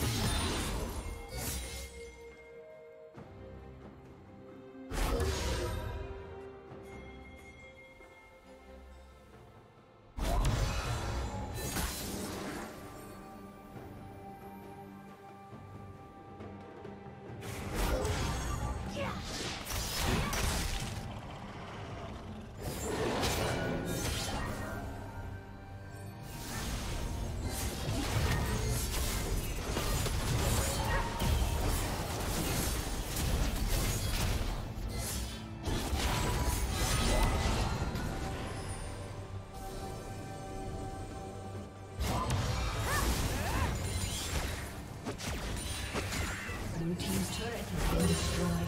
Blue team's turret has been destroyed.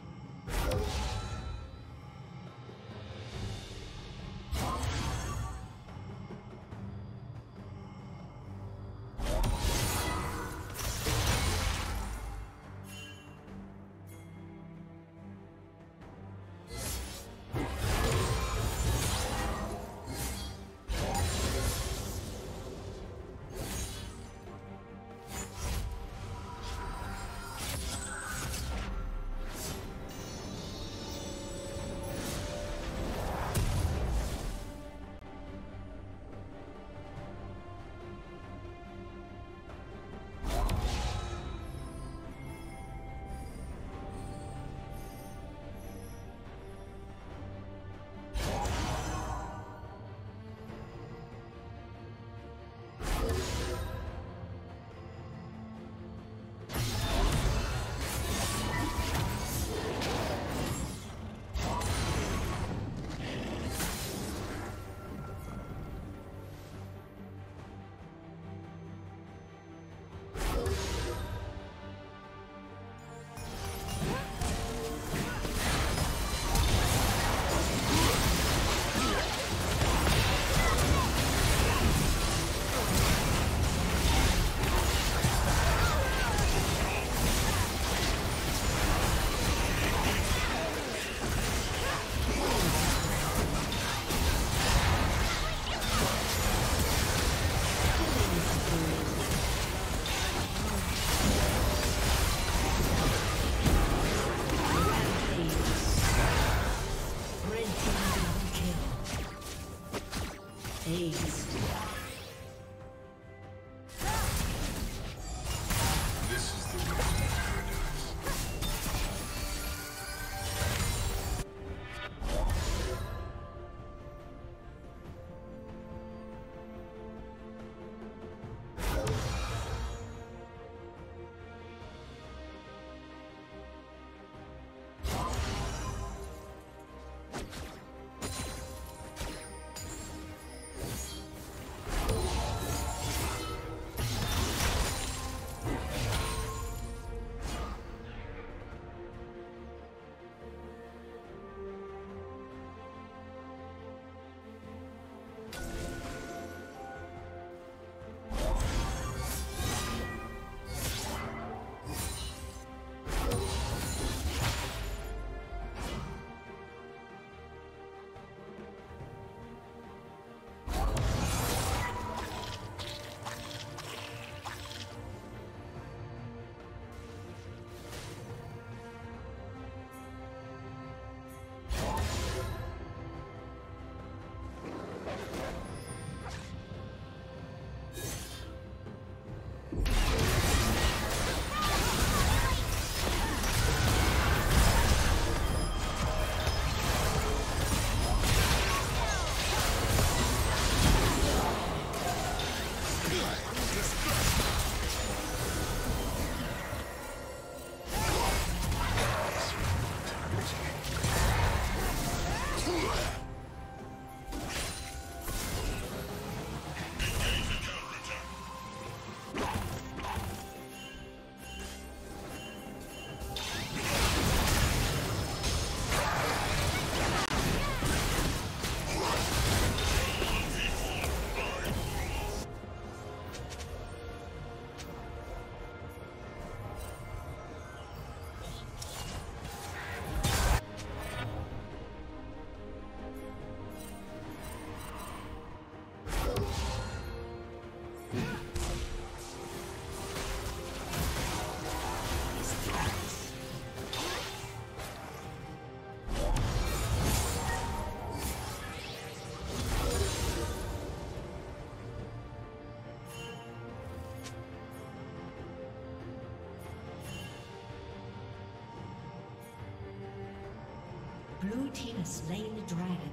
Dragon.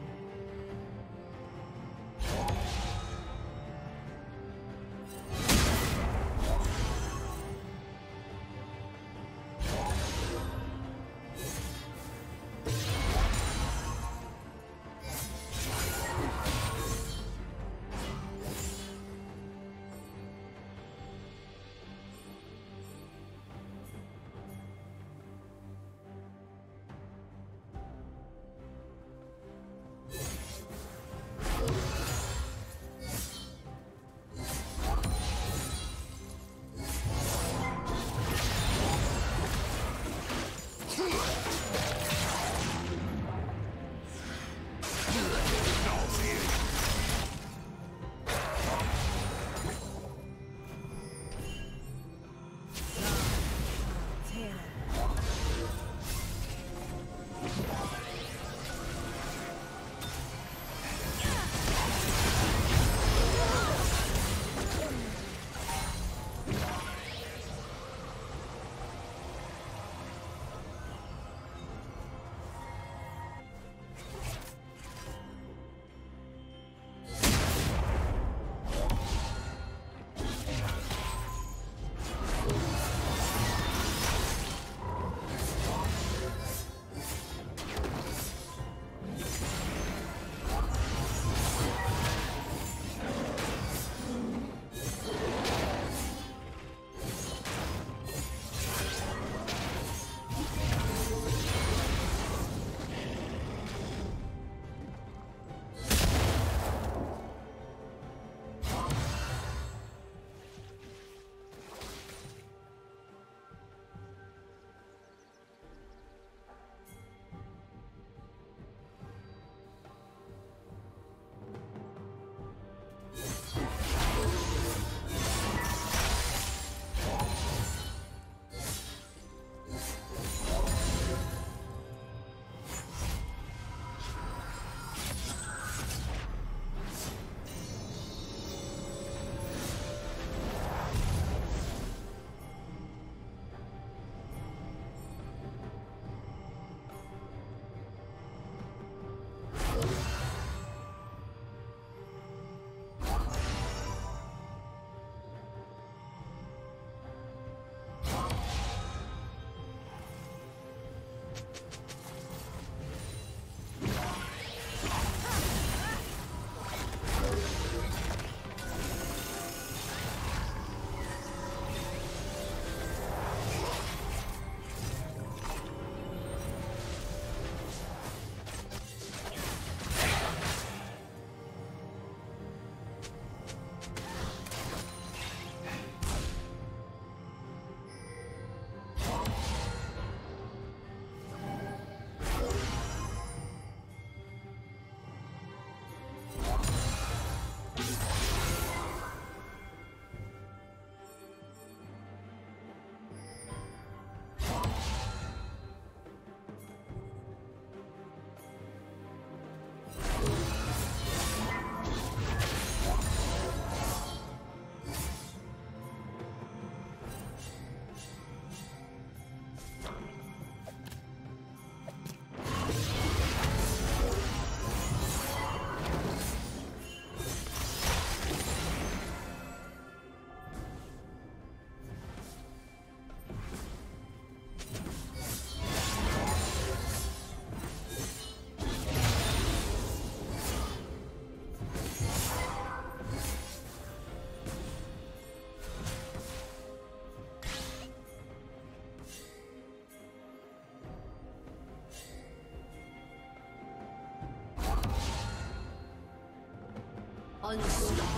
Unstoppable.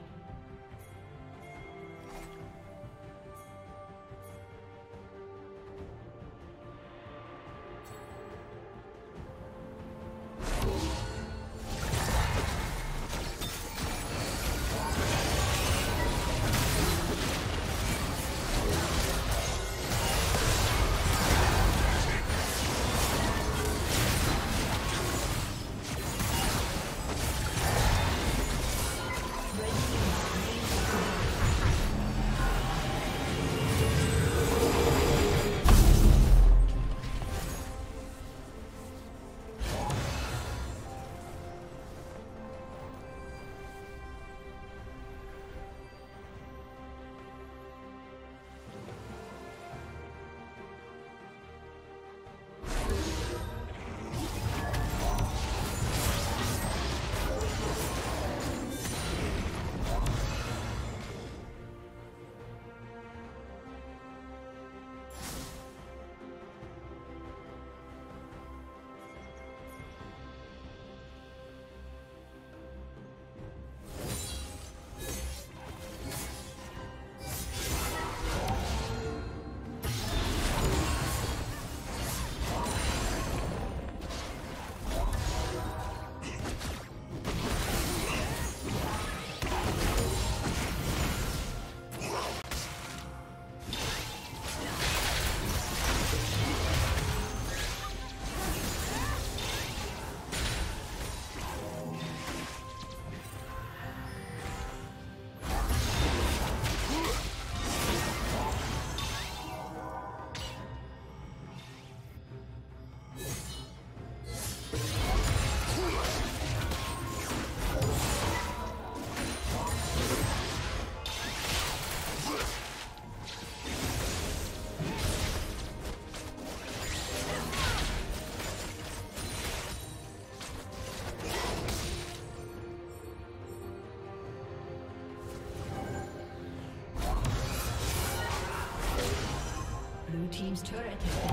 turret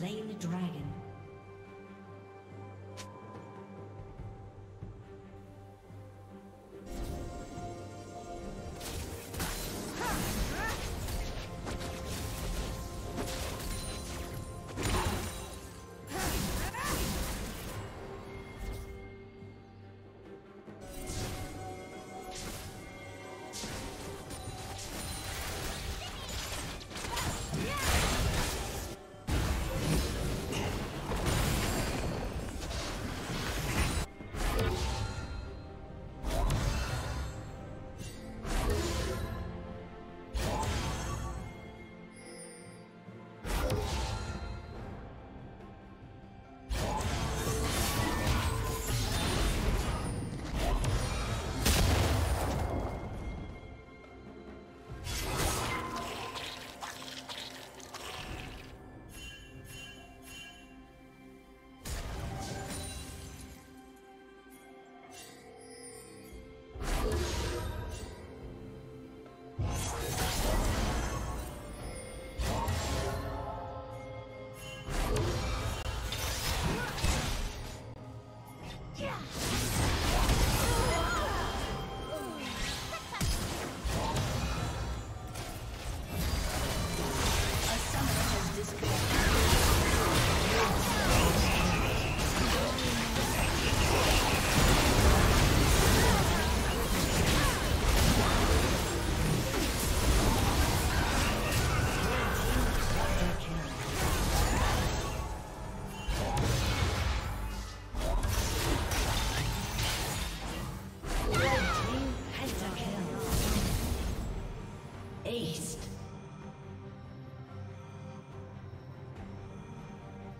slain the.